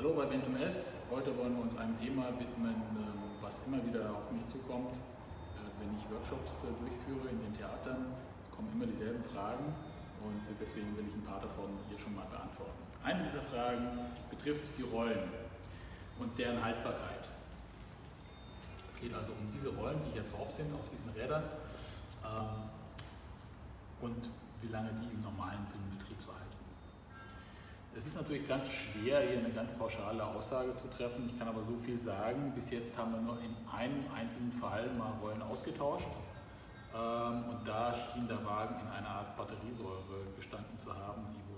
Hallo bei Ventum S. Heute wollen wir uns einem Thema widmen, ähm, was immer wieder auf mich zukommt. Äh, wenn ich Workshops äh, durchführe in den Theatern, kommen immer dieselben Fragen und deswegen will ich ein paar davon hier schon mal beantworten. Eine dieser Fragen betrifft die Rollen und deren Haltbarkeit. Es geht also um diese Rollen, die hier drauf sind, auf diesen Rädern ähm, und wie lange die im normalen Bühnenbetrieb so halten. Ist natürlich ganz schwer, hier eine ganz pauschale Aussage zu treffen. Ich kann aber so viel sagen. Bis jetzt haben wir nur in einem einzigen Fall mal Rollen ausgetauscht. Ähm, und da schien der Wagen in einer Art Batteriesäure gestanden zu haben, die